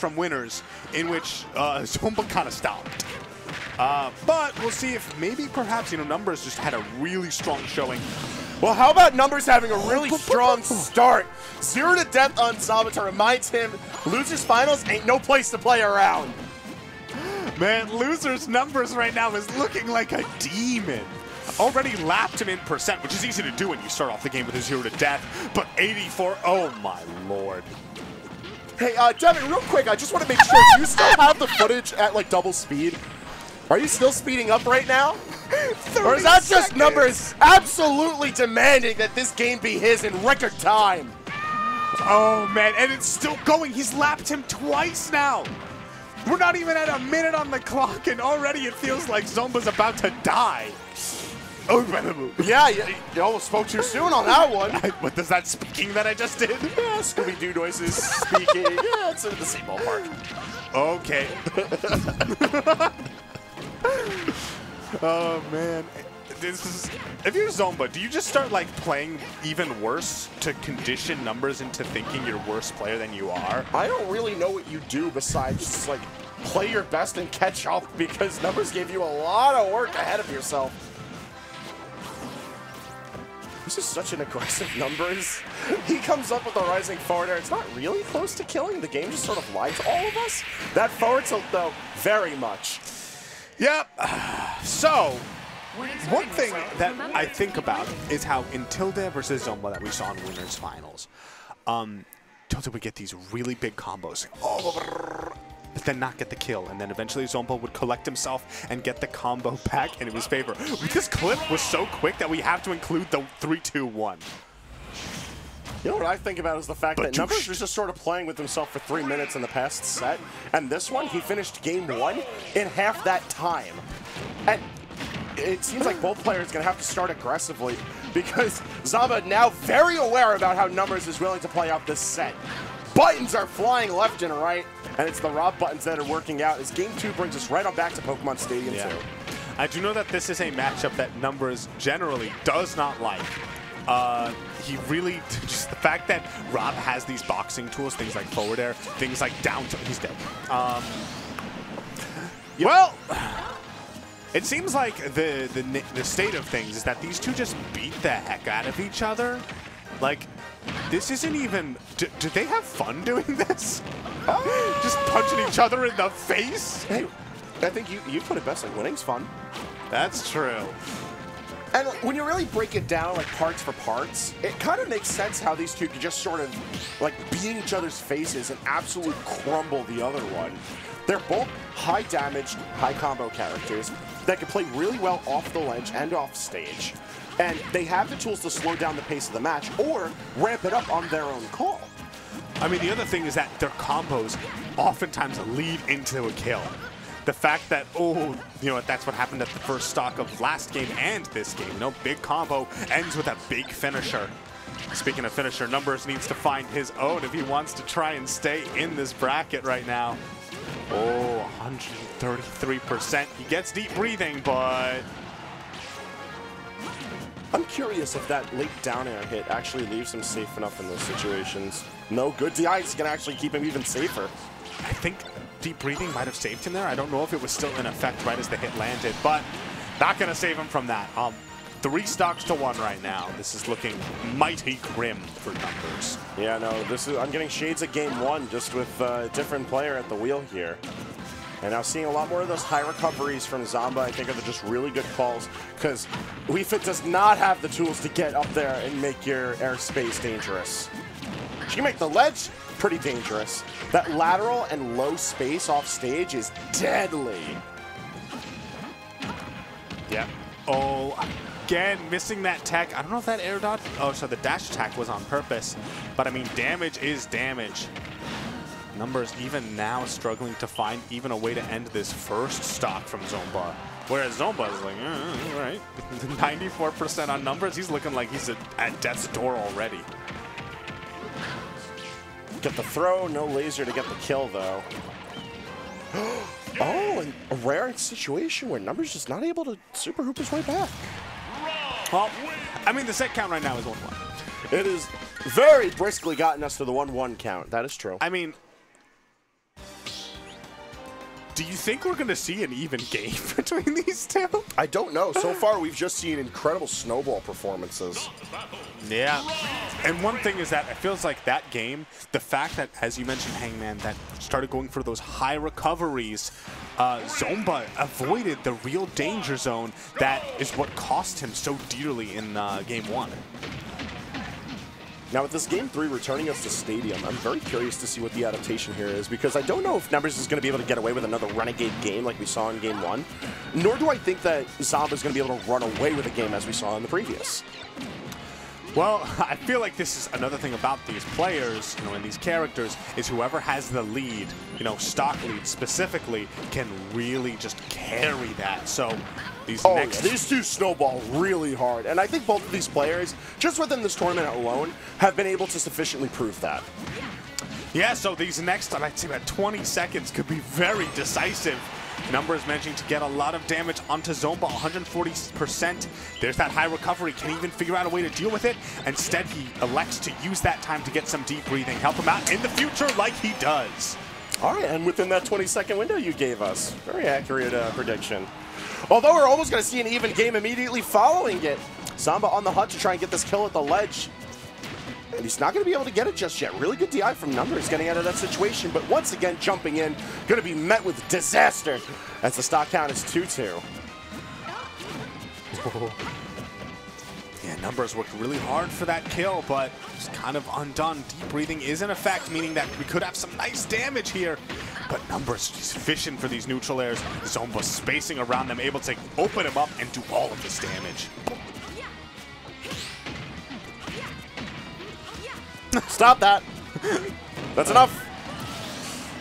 from winners in which uh, Zomba kind of stopped. Uh, but we'll see if maybe perhaps, you know, Numbers just had a really strong showing. Well, how about Numbers having a really strong start? Zero to death on Sabaton reminds him losers finals ain't no place to play around. Man, Loser's Numbers right now is looking like a demon. Already lapped him in percent, which is easy to do when you start off the game with a zero to death, but 84, oh my lord. Hey, uh, Devin, real quick, I just want to make sure, do you still have the footage at, like, double speed? Are you still speeding up right now? Or is that just numbers absolutely demanding that this game be his in record time? Oh man, and it's still going. He's lapped him twice now. We're not even at a minute on the clock, and already it feels like Zomba's about to die. Oh, Yeah, you, you almost spoke too soon on that one. what does that speaking that I just did? Yeah, Scooby-Doo noises, speaking. yeah, it's in the same ballpark. Okay. oh man. This is if you're Zomba, do you just start like playing even worse to condition numbers into thinking you're worse player than you are? I don't really know what you do besides just like play your best and catch up because numbers gave you a lot of work ahead of yourself. This is such an aggressive numbers. He comes up with a rising forward air. It's not really close to killing. The game just sort of lied to all of us. That forward tilt, though, very much. Yep. So, one thing that I think about is how in Tilde versus Zomba that we saw in Winners Finals, um, Tilde would get these really big combos, but then not get the kill, and then eventually Zomba would collect himself and get the combo back in his favor. This clip was so quick that we have to include the 3-2-1. You know what I think about is the fact that Numbers was just sort of playing with himself for three minutes in the past set, and this one, he finished game one in half that time. And it seems like both players are going to have to start aggressively because Zomba now very aware about how Numbers is willing to play out this set. Buttons are flying left and right, and it's the Rob buttons that are working out as game two brings us right on back to Pokemon Stadium 2. I do know that this is a matchup that Numbers generally does not like. Uh, he really, just the fact that Rob has these boxing tools, things like forward air, things like down to, he's dead. Um, well, it seems like the, the, the state of things is that these two just beat the heck out of each other. Like, this isn't even, do, do they have fun doing this? just punching each other in the face? Hey, I think you, you put it best, like winning's fun. That's true. And when you really break it down, like parts for parts, it kind of makes sense how these two could just sort of like be in each other's faces and absolutely crumble the other one. They're both high damage, high combo characters that can play really well off the ledge and off stage. And they have the tools to slow down the pace of the match or ramp it up on their own call. I mean, the other thing is that their combos oftentimes lead into a kill. The fact that, oh, you know that's what happened at the first stock of last game and this game. No big combo ends with a big finisher. Speaking of finisher, Numbers needs to find his own if he wants to try and stay in this bracket right now. Oh, 133%. He gets deep breathing, but I'm curious if that late down air hit actually leaves him safe enough in those situations. No good DI is going to actually keep him even safer. I think deep breathing might have saved him there. I don't know if it was still in effect right as the hit landed, but not going to save him from that. Um, three stocks to one right now. This is looking mighty grim for numbers. Yeah, no, this is I'm getting shades of game one just with uh, a different player at the wheel here. And now seeing a lot more of those high recoveries from Zomba, I think are just really good calls because Wii Fit does not have the tools to get up there and make your airspace dangerous. She can make the ledge pretty dangerous. That lateral and low space off stage is deadly. Yep. Oh, again, missing that tech. I don't know if that air dodge. Oh, so the dash attack was on purpose. But I mean, damage is damage. Numbers even now struggling to find even a way to end this first stock from Zomba. Whereas Zomba is like, uh, all right. 94% on numbers. He's looking like he's at, at death's door already. Get the throw, no laser to get the kill though. oh, and a rare situation where Numbers just not able to super hoop his way back. Well, I mean, the set count right now is 1-1. It is very briskly gotten us to the 1-1 count. That is true. I mean, do you think we're going to see an even game between these two? I don't know. So far, we've just seen incredible snowball performances. Yeah. And one thing is that it feels like that game, the fact that, as you mentioned, Hangman, that started going for those high recoveries, uh, Zomba avoided the real danger zone that is what cost him so dearly in uh, game one. Now, with this Game 3 returning us to Stadium, I'm very curious to see what the adaptation here is because I don't know if Numbers is going to be able to get away with another Renegade game like we saw in Game 1, nor do I think that Zomba is going to be able to run away with a game as we saw in the previous. Well, I feel like this is another thing about these players, you know, and these characters, is whoever has the lead, you know, stock lead specifically, can really just carry that. So these oh, next... Yeah, these two snowball really hard, and I think both of these players, just within this tournament alone, have been able to sufficiently prove that. Yeah, so these next, I'd say about 20 seconds could be very decisive Numbers managing to get a lot of damage onto Zomba, 140%. There's that high recovery. Can he even figure out a way to deal with it? Instead, he elects to use that time to get some deep breathing, help him out in the future like he does. All right, and within that 20-second window you gave us, very accurate uh, prediction. Although we're almost going to see an even game immediately following it. Zomba on the hunt to try and get this kill at the ledge. And he's not going to be able to get it just yet. Really good DI from Numbers getting out of that situation. But once again, jumping in, going to be met with disaster as the stock count is 2-2. Yeah, Numbers worked really hard for that kill, but it's kind of undone. Deep breathing is in effect, meaning that we could have some nice damage here. But Numbers just fishing for these neutral airs. Zomba spacing around them, able to open him up and do all of this damage. Stop that. That's enough.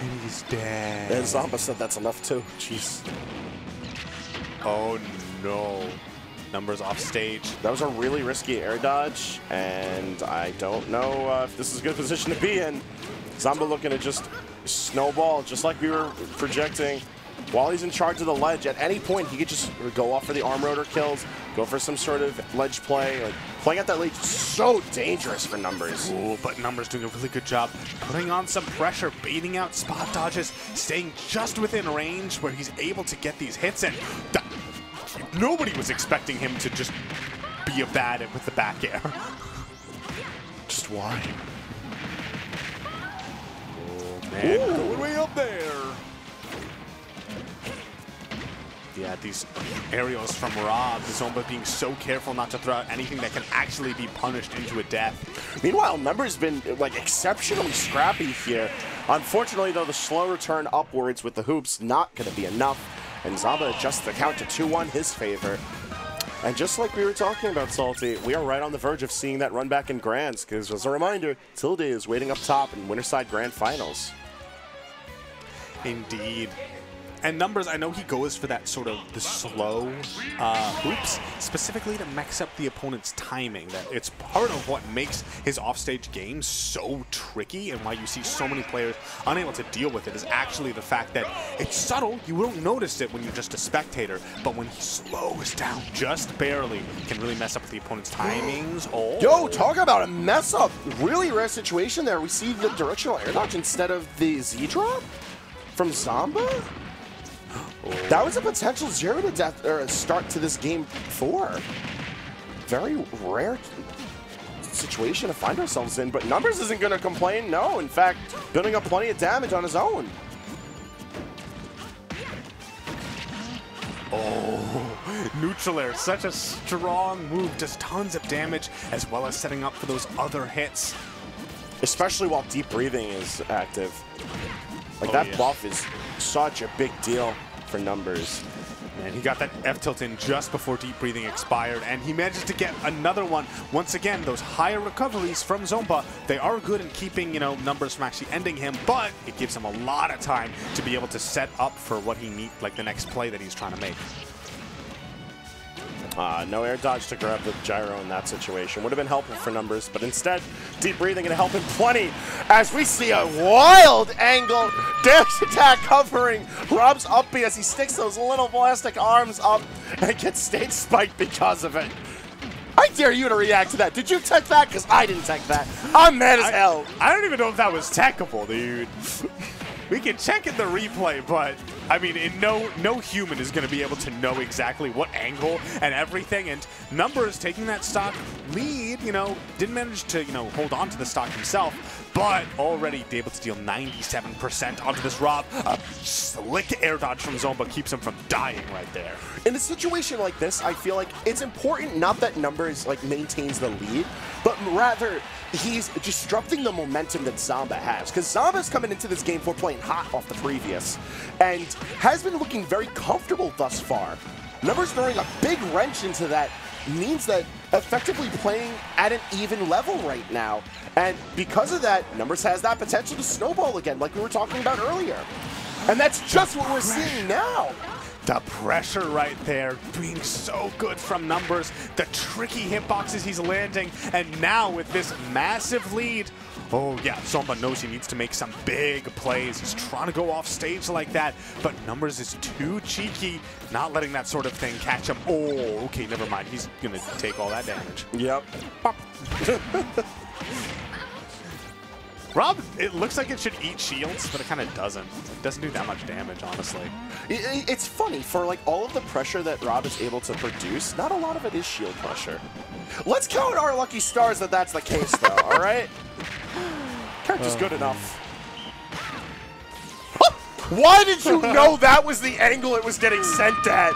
And he's dead. And Zomba said that's enough too. Jeez. Oh no. Numbers off stage. That was a really risky air dodge, and I don't know uh, if this is a good position to be in. Zomba looking to just snowball, just like we were projecting. While he's in charge of the ledge, at any point he could just go off for the arm rotor kills, go for some sort of ledge play. Like playing at that ledge is so dangerous for Numbers. Ooh, but Numbers doing a really good job putting on some pressure, baiting out spot dodges, staying just within range where he's able to get these hits in. Nobody was expecting him to just be a bad with the back air. Just why? Man, Ooh. going way up there. Yeah, these aerials from Rob, Zomba being so careful not to throw out anything that can actually be punished into a death. Meanwhile, Numbers been like exceptionally scrappy here. Unfortunately, though, the slow return upwards with the hoops not going to be enough, and Zomba adjusts the count to 2-1 his favor. And just like we were talking about, Salty, we are right on the verge of seeing that run back in Grands, because as a reminder, Tilde is waiting up top in Winterside Grand Finals. Indeed. And Numbers, I know he goes for that sort of the slow uh, hoops, specifically to mix up the opponent's timing. That It's part of what makes his offstage game so tricky and why you see so many players unable to deal with it is actually the fact that it's subtle. You won't notice it when you're just a spectator, but when he slows down just barely, can really mess up with the opponent's timings. Oh. Yo, talk about a mess up. Really rare situation there. We see the directional air dodge instead of the Z-drop from Zomba? That was a potential zero to death or a start to this game four. Very rare situation to find ourselves in, but Numbers isn't going to complain. No, in fact, building up plenty of damage on his own. Oh, neutral air, such a strong move, does tons of damage, as well as setting up for those other hits. Especially while deep breathing is active. Like, oh, that yeah. buff is such a big deal for numbers. And he got that F tilt in just before deep breathing expired, and he manages to get another one. Once again, those higher recoveries from Zomba, they are good in keeping, you know, numbers from actually ending him, but it gives him a lot of time to be able to set up for what he need, like the next play that he's trying to make. Uh, no air dodge to grab the gyro in that situation. Would have been helpful for numbers, but instead, deep breathing going to help him plenty as we see a wild angle. Dash attack covering Rob's up as he sticks those little plastic arms up and gets stage spiked because of it. I dare you to react to that. Did you tech that? Because I didn't tech that. I'm mad as I, hell. I don't even know if that was techable, dude. we can check in the replay, but I mean, no no human is going to be able to know exactly what angle and everything. And Numbers taking that stock lead, you know, didn't manage to you know hold on to the stock himself, but already able to deal 97% onto this Rob. A slick air dodge from Zomba keeps him from dying right there. In a situation like this, I feel like it's important not that Numbers like maintains the lead, but rather he's disrupting the momentum that Zomba has. Because Zomba's coming into this game for playing hot off the previous, and has been looking very comfortable thus far. Numbers throwing a big wrench into that means that effectively playing at an even level right now. And because of that, Numbers has that potential to snowball again, like we were talking about earlier. And that's just what we're seeing now. The pressure right there being so good from numbers. The tricky hitboxes he's landing. And now with this massive lead, oh yeah, Zomba knows he needs to make some big plays. He's trying to go off stage like that, but Numbers is too cheeky, not letting that sort of thing catch him. Oh, okay, never mind. He's going to take all that damage. Yep. Rob, it looks like it should eat shields, but it kind of doesn't. It doesn't do that much damage, honestly. It, it's funny, for like all of the pressure that Rob is able to produce, not a lot of it is shield pressure. Let's count our lucky stars that that's the case, though, all right? Character's good enough. Why did you know that was the angle it was getting sent at?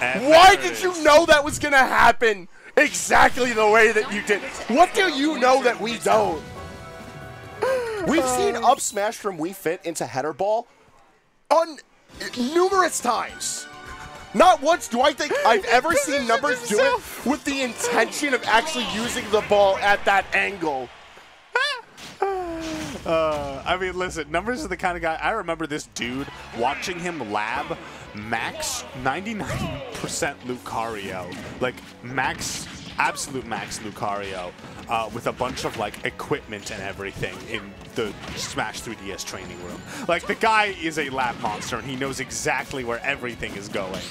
And Why did you know that was going to happen exactly the way that you did? What do you know that we don't? We've seen up smash from Wii Fit into header ball on numerous times. Not once do I think I've ever seen numbers do it with the intention of actually using the ball at that angle. Uh, I mean, listen, Numbers is the kind of guy. I remember this dude watching him lab max 99% Lucario, like max, absolute max Lucario, uh, with a bunch of like equipment and everything in the Smash 3DS training room. Like the guy is a lab monster and he knows exactly where everything is going.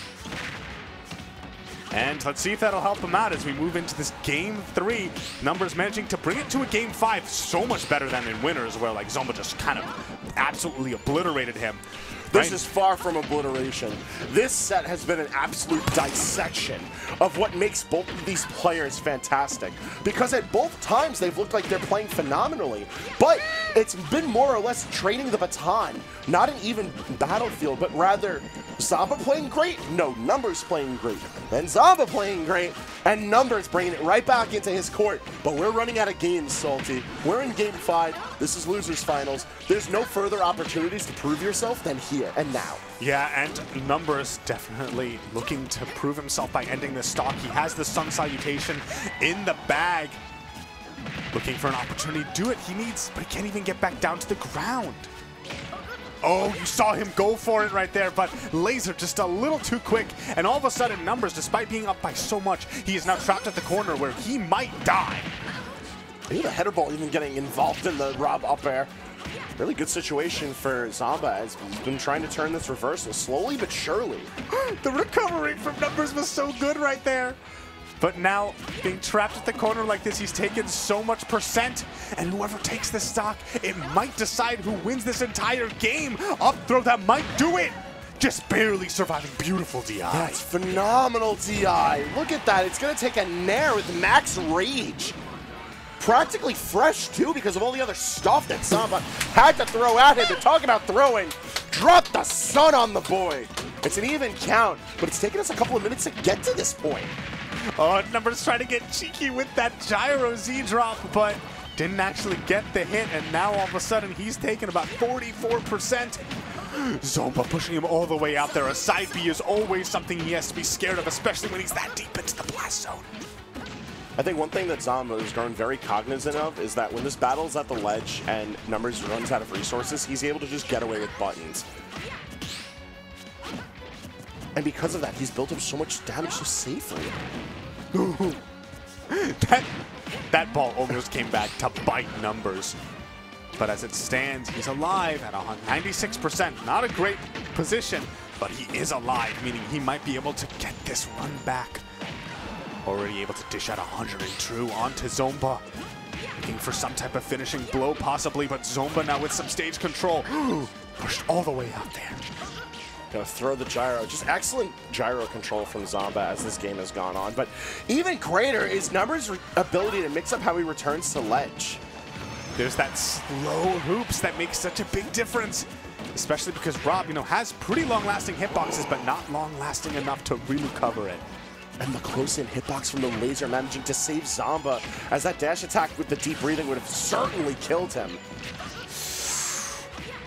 And let's see if that'll help him out as we move into this game three. Numbers managing to bring it to a game five so much better than in winners where like Zomba just kind of absolutely obliterated him. This Right? is far from obliteration. This set has been an absolute dissection of what makes both of these players fantastic. Because at both times they've looked like they're playing phenomenally, but it's been more or less trading the baton. Not an even battlefield, but rather Zomba playing great, no, Numbers playing great, then Zomba playing great, and Numbers bringing it right back into his court. But we're running out of games, Salty. We're in game five. This is losers finals. There's no further opportunities to prove yourself than here and now. Yeah, and Numbers definitely looking to prove himself by ending this stock. He has the Sun Salutation in the bag. Looking for an opportunity to do it. He needs, but he can't even get back down to the ground. Oh, you saw him go for it right there, but Laser just a little too quick. And all of a sudden, Numbers, despite being up by so much, he is now trapped at the corner where he might die. Maybe the header ball even getting involved in the Rob up air. Really good situation for Zomba as he's been trying to turn this reversal slowly but surely. the recovery from Numbers was so good right there. But now, being trapped at the corner like this, he's taken so much percent, and whoever takes this stock, it might decide who wins this entire game. Up throw that might do it. Just barely surviving beautiful DI. That's phenomenal, DI. Look at that. It's going to take a Nair with max rage. Practically fresh, too, because of all the other stuff that Zomba had to throw at him. To talk about throwing, drop the sun on the boy. It's an even count, but it's taken us a couple of minutes to get to this point. Oh, Numbers trying to get cheeky with that gyro Z drop, but didn't actually get the hit, and now all of a sudden he's taking about 44%. Zomba pushing him all the way out there. A side B is always something he has to be scared of, especially when he's that deep into the blast zone. I think one thing that Zomba has grown very cognizant of is that when this battle's at the ledge and Numbers runs out of resources, he's able to just get away with buttons. And because of that, he's built up so much damage so safely. that, that ball almost came back to bite numbers. But as it stands, he's alive at 96%. Not a great position, but he is alive, meaning he might be able to get this run back. Already able to dish out 100 and true onto Zomba. Looking for some type of finishing blow, possibly, but Zomba now with some stage control. Pushed all the way out there. Gonna throw the gyro. Just excellent gyro control from Zomba as this game has gone on. But even greater is Numbers' ability to mix up how he returns to ledge. There's that slow hoops that makes such a big difference. Especially because Rob, you know, has pretty long-lasting hitboxes, but not long-lasting enough to really cover it. And the close-in hitbox from the laser managing to save Zomba, as that dash attack with the deep breathing would have certainly killed him.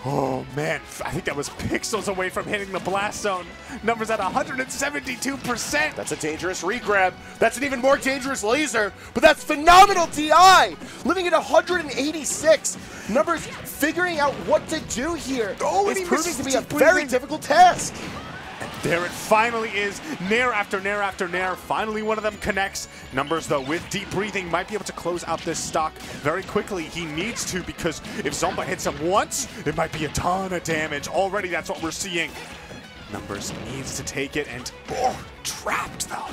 Oh man, I think that was pixels away from hitting the blast zone. Numbers at 172%. That's a dangerous regrab. That's an even more dangerous laser, but that's phenomenal DI! Living at 186. Numbers figuring out what to do here. Oh, it's and he proving to be a very difficult task. There it finally is. Nair after Nair after Nair. Finally one of them connects. Numbers, though, with deep breathing, might be able to close out this stock very quickly. He needs to because if Zomba hits him once, it might be a ton of damage. Already that's what we're seeing. Numbers needs to take it and, oh, trapped though.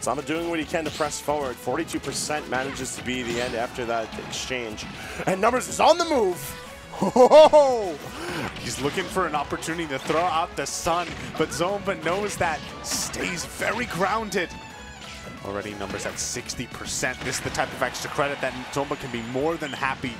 Zomba doing what he can to press forward. 42% manages to be the end after that exchange. And Numbers is on the move. Oh, he's looking for an opportunity to throw out the sun, but Zomba knows that, stays very grounded. Already numbers at 60%. This is the type of extra credit that Zomba can be more than happy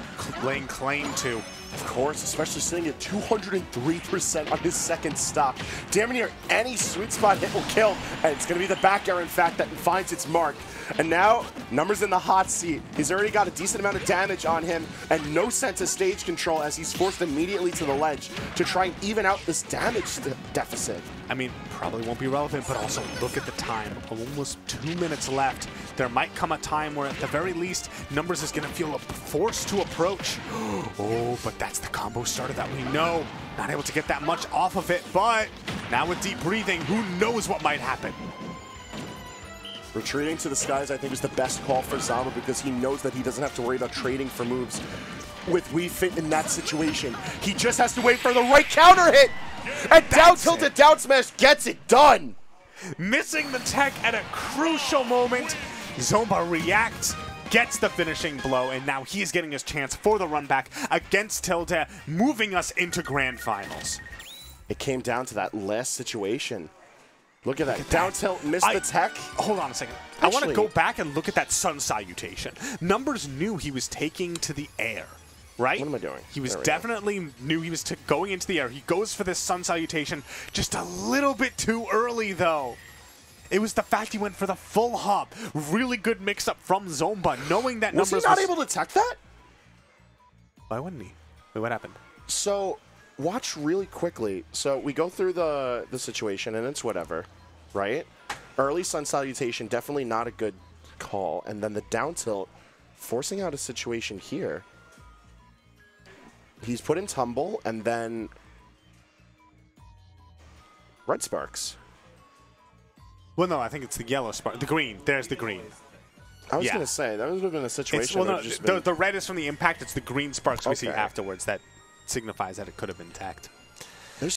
laying claim to. Of course, especially sitting at 203% on his second stop. Damn near any sweet spot hit will kill, and it's going to be the back air, in fact, that finds its mark. And now, Numbers in the hot seat. He's already got a decent amount of damage on him, and no sense of stage control as he's forced immediately to the ledge to try and even out this damage de- deficit. I mean, probably won't be relevant, but also look at the time. Almost two minutes left. There might come a time where, at the very least, Numbers is going to feel forced to approach. Oh, but that's the combo starter that we know. Not able to get that much off of it, but now with deep breathing, who knows what might happen? Retreating to the skies, I think, is the best call for Zomba because he knows that he doesn't have to worry about trading for moves with Wii Fit in that situation. He just has to wait for the right counter hit! And down tilt it. down smash gets it done! Missing the tech at a crucial moment. Zomba reacts, gets the finishing blow, and now he's getting his chance for the run back against Tilde, moving us into grand finals. It came down to that last situation. Look at that. at down that. tilt, missed I- the tech. Hold on a second. I want to go back and look at that sun salutation. Numbers knew he was taking to the air, right? What am I doing? He was we go. definitely knew he was going into the air. He goes for this sun salutation just a little bit too early, though. It was the fact he went for the full hop. Really good mix-up from Zomba, knowing that Was he not able to tech that? Why wouldn't he? Wait, what happened? So, watch really quickly. So we go through the the situation, and it's whatever, right? Early sun salutation, definitely not a good call, and then the down tilt, forcing out a situation here. He's put in tumble, and then red sparks. Well, no, I think it's the yellow spark. The green. There's the green. I was Yeah. gonna say that would have been a situation. Well, no, just the, been- the red is from the impact. It's the green sparks we see afterwards that signifies that it could have been tacked.